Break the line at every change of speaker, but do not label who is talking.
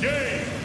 Game.